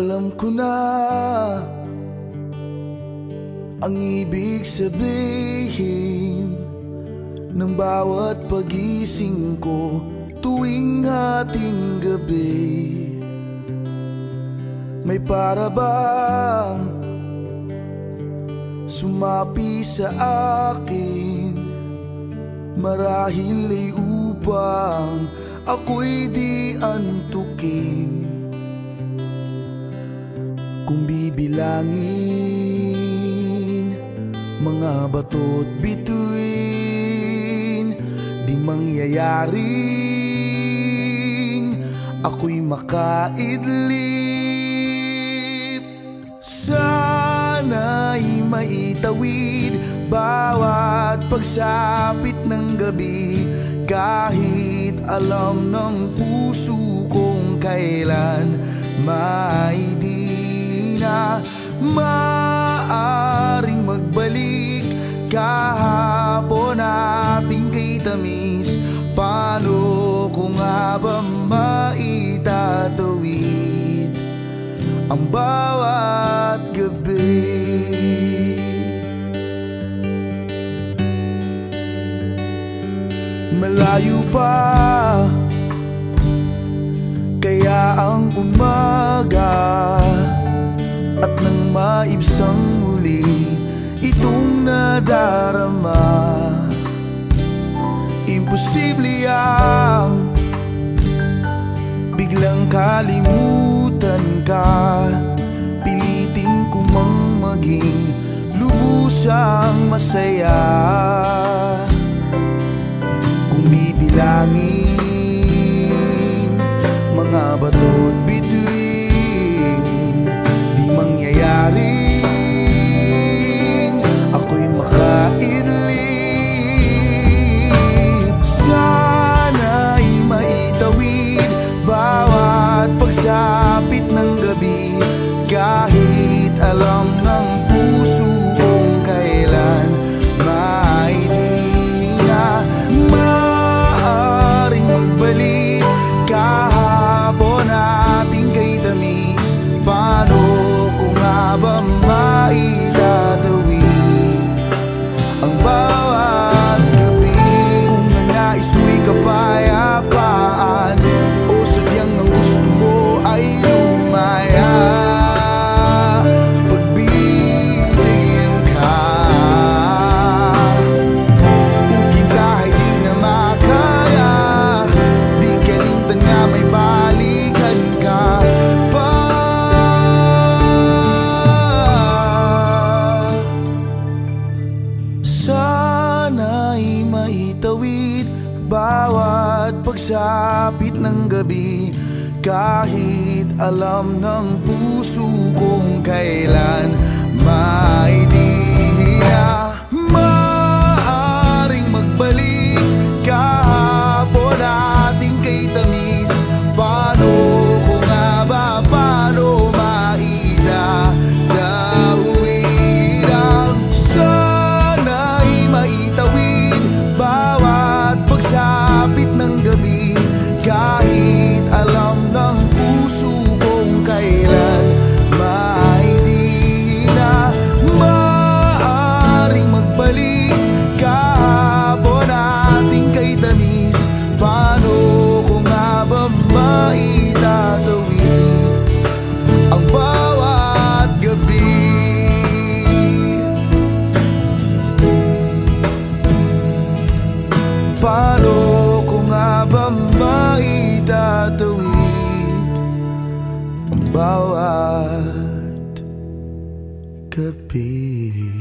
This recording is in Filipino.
Alam ko na Ang ibig sabihin Ng bawat pagising ko Tuwing ating gabi. May para bang Sumapi sa akin? Marahil ay upang Ako'y di antukin kung bibilangin. Mga bato't bituin Di mangyayaring Ako'y makaidlip. Sana'y maitawid Bawat pagsapit ng gabi. Kahit alam ng puso kong kailan May na maaring magbalik. Kahapon nating kay tamis Paano ko nga ba maitatawid Ang bawat gabi? Malayo pa Kaya ang umaga maibsang muli Itong nadarama. Imposible ang Biglang kalimutan ka. Pilitin ko mang maging Lubusang masaya mangyayaring pagsapit ng gabi Kahit alam ng puso kong kailan May di na Maaring magbalik. Kahapon ating kay tamis Paano ko nga ba, paano maida Dawid ang sana'y maitawid? Bawat pagsapit ng gabi could be.